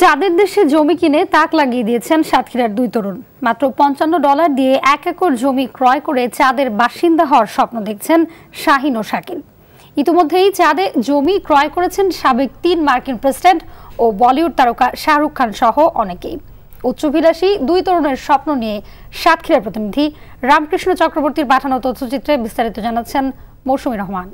চাঁদের দেশে জমি কিনে তাক লাগিয়ে দিয়েছেন সাতক্ষীরার দুই তরুণ। মাত্র পঞ্চান্ন ডলার দিয়ে এক একর জমি ক্রয় করে চাঁদের বাসিন্দা হওয়ার স্বপ্ন দেখছেন শাহিন ও শাকিল। ইতিমধ্যেই চাঁদে জমি ক্রয় করেছেন সাবেক তিন মার্কিন প্রেসিডেন্ট ও বলিউড তারকা শাহরুখ খান সহ অনেকেই। উচ্চভিলাষী দুই তরুণের স্বপ্ন নিয়ে সাতক্ষীরার প্রতিনিধি রামকৃষ্ণ চক্রবর্তীর পাঠানো তথ্যচিত্রে বিস্তারিত জানাচ্ছেন মৌসুমী রহমান।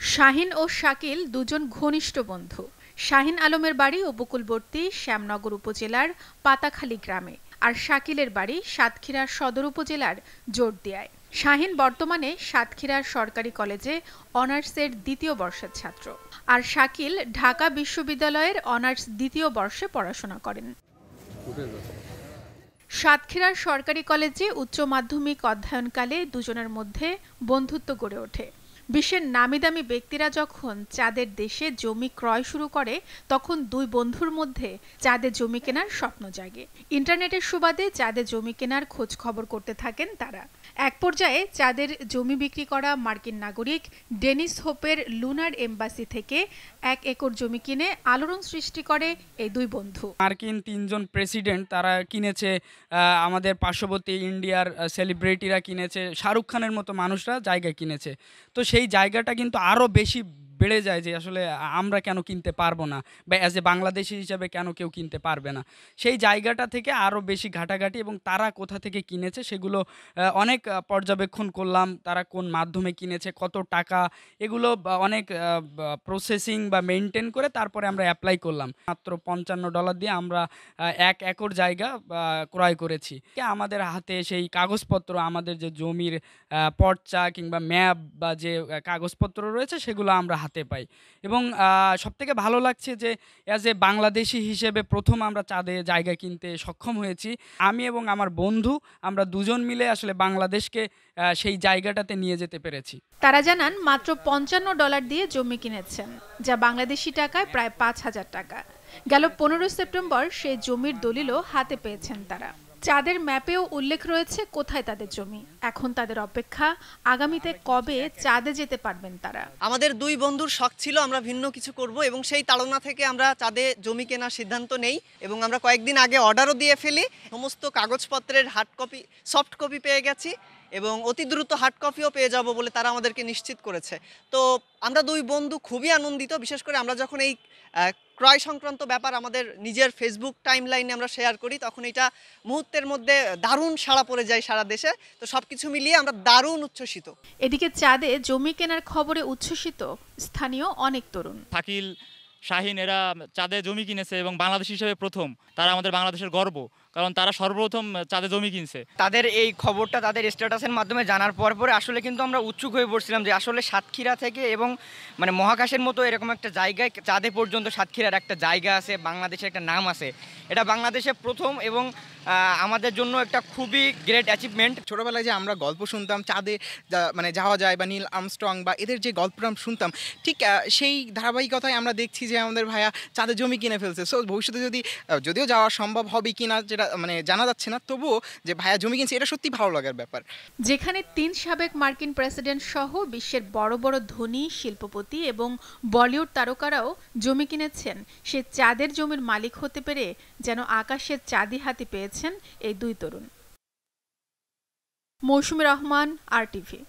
শাহিন ও শাকিল দুজন ঘনিষ্ঠ বন্ধু। শাহিন আলমের বাড়ি উপকূলবর্তী শ্যামনগর উপজেলার পাতাখালী গ্রামে আর শাকিলের বাড়ি সাতক্ষীরার সদর উপজেলার জোরদিয়ায়। শাহিন বর্তমানে সাতক্ষীরার সরকারি কলেজে অনার্সের দ্বিতীয় বর্ষের ছাত্র আর শাকিল ঢাকা বিশ্ববিদ্যালয়ের অনার্স দ্বিতীয় বর্ষে পড়াশোনা করেন। সাতক্ষীরার সরকারি কলেজে উচ্চ মাধ্যমিক অধ্যয়নকালে দুজনের মধ্যে বন্ধুত্ব গড়ে ওঠে। বিশ্বের নামি দামি ব্যক্তিরা যখন চাঁদের দেশে জমি ক্রয় শুরু করে, তখন দুই বন্ধুর মধ্যে চাঁদে জমি কেনার স্বপ্ন জাগে। ইন্টারনেটের সুবাদে চাঁদে জমি কেনার খোঁজ খবর করতে থাকেন তারা। এক পর্যায়ে চাঁদের জমি বিক্রি করা মার্কিন নাগরিক ডেনিস হোপের লুনার এম্বাসি থেকে এক একর জমি কিনে আলোড়ন সৃষ্টি করে এই দুই বন্ধু। মার্কিন তিনজন প্রেসিডেন্ট তারা কিনেছে আমাদের পার্শ্ববর্তী ইন্ডিয়ার সেলিব্রিটিরা কিনেছে, শাহরুখ খানের মতো মানুষরা জায়গা কিনেছে। তো সেই জায়গাটা কিন্তু আরও বেশি বেড়ে যায় যে আসলে আমরা কেন কিনতে পারব না? বা অ্যাজ এ বাংলাদেশি হিসাবে কেন কেউ কিনতে পারবে না? সেই জায়গাটা থেকে আরও বেশি ঘাটাঘাটি এবং তারা কোথা থেকে কিনেছে সেগুলো অনেক পর্যবেক্ষণ করলাম। তারা কোন মাধ্যমে কিনেছে, কত টাকা, এগুলো অনেক প্রসেসিং বা মেনটেন করে তারপরে আমরা অ্যাপ্লাই করলাম। মাত্র পঞ্চান্ন ডলার দিয়ে আমরা এক একর জায়গা ক্রয় করেছি। আমাদের হাতে সেই কাগজপত্র, আমাদের যে জমির পর্চা কিংবা ম্যাপ বা যে কাগজপত্র রয়েছে সেগুলো আমরা হাতে পাই। এবং সবথেকে ভালো লাগছে যে অ্যাজ এ বাংলাদেশি হিসেবে প্রথম আমরা চাঁদে জায়গা কিনতে সক্ষম হয়েছি। আমি এবং আমার বন্ধু, আমরা দুজন মিলে আসলে বাংলাদেশকে সেই জায়গাটাতে নিয়ে যেতে পেরেছি। তারা জানান, মাত্র পঞ্চান্ন ডলার দিয়ে জমি কিনেছেন, যা বাংলাদেশি টাকায় প্রায় পাঁচ হাজার টাকা। গেল পনেরো সেপ্টেম্বর সেই জমির দলিলও হাতে পেয়েছেন তারা। চাঁদের ম্যাপেও উল্লেখ রয়েছে, কোথায় তাদের জমি? এখন তাদের অপেক্ষা আগামীতে কবে চাঁদে যেতে পারবেন তারা? আমাদের দুই বন্ধুর শখ ছিল, আমরা ভিন্ন কিছু করব এবং সেই তাড়না থেকে আমরা চাঁদে জমি কেনার সিদ্ধান্ত নেই এবং আমরা কয়েকদিন আগে অর্ডারও দিয়ে ফেলি। সমস্ত কাগজপত্রের হার্ড কপি সফট কপি পেয়ে গেছি এবং অতি দ্রুত হার্ড কপিও পেয়ে যাব বলে তারা আমাদেরকে নিশ্চিত করেছে। তো আমরা দুই বন্ধু খুবই আনন্দিত, বিশেষ করে আমরা যখন এই ক্রয় সংক্রান্ত ব্যাপার আমাদের নিজের ফেসবুক টাইম লাইনে আমরা শেয়ার করি তখন এটা মুহূর্তের মধ্যে দারুণ সাড়া পড়ে যায় সারা দেশে। তো সব কিছু মিলিয়ে আমরা দারুণ উচ্ছ্বসিত। এদিকে চাঁদে জমি কেনার খবরে উচ্ছ্বসিত স্থানীয় অনেক তরুণ। থাকিল শাহিন এরা চাঁদে জমি কিনেছে এবং বাংলাদেশ হিসেবে প্রথম। তারা আমাদের বাংলাদেশের গর্ব। কারণ তারা সর্বপ্রথম চাঁদে জমি কিনছে। তাদের এই খবরটা তাদের স্ট্যাটাসের মাধ্যমে জানার পর পরে আসলে কিন্তু আমরা উৎসুক হয়ে পড়ছিলাম যে আসলে সাতক্ষীরা থেকে এবং মানে মহাকাশের মতো এরকম একটা জায়গায় চাঁদে পর্যন্ত সাতক্ষীরার একটা জায়গা আছে বাংলাদেশের একটা নাম আছে। এটা বাংলাদেশে প্রথম এবং আমাদের জন্য একটা খুবই গ্রেট অ্যাচিভমেন্ট ছোটোবেলায় যে আমরা গল্প শুনতাম চাঁদে মানে যাওয়া যায় বা নীল আমস্ট্রং বা এদের যে গল্পটা শুনতাম ঠিক সেই ধারাবাহিকতায় আমরা দেখছি যে আমাদের ভাইয়া চাঁদে জমি কিনে ফেলছে। সো ভবিষ্যতে যদি যদিও যাওয়া সম্ভব হবে কিনা যেটা মানে জানা যাচ্ছে না, তবুও যে ভাইয়া জমি কিনছে, এটা সত্যি ভালো লাগার ব্যাপার। যেখানে তিন সাবেক মার্কিন প্রেসিডেন্ট সহ বিশ্বের বড় বড় ধনী, শিল্পপতি এবং বলিউড তারকারাও জমি কিনেছেন। সে চাঁদের জমির মালিক হতে পেরে যেন আকাশের চাঁদি হাতে পেয়েছেন এই দুই তরুণ। মৌসুমী রহমান, আর টিভি